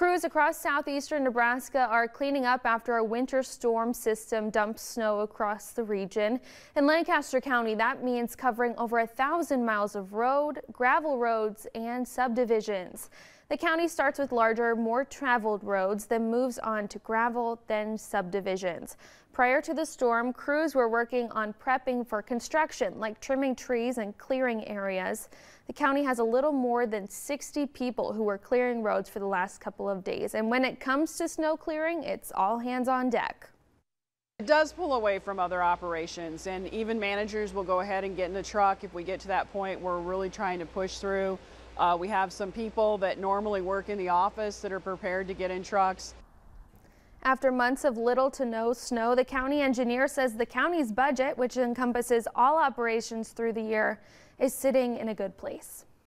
Crews across southeastern Nebraska are cleaning up after a winter storm system dumped snow across the region. In Lancaster County, that means covering over a thousand miles of road, gravel roads, and subdivisions. The county starts with larger, more traveled roads, then moves on to gravel, then subdivisions. Prior to the storm, crews were working on prepping for construction, like trimming trees and clearing areas. The county has a little more than 60 people who were clearing roads for the last couple of days. And when it comes to snow clearing, it's all hands on deck. It does pull away from other operations and even managers will go ahead and get in the truck if we get to that point we're really trying to push through. Uh, we have some people that normally work in the office that are prepared to get in trucks. After months of little to no snow, the county engineer says the county's budget, which encompasses all operations through the year, is sitting in a good place.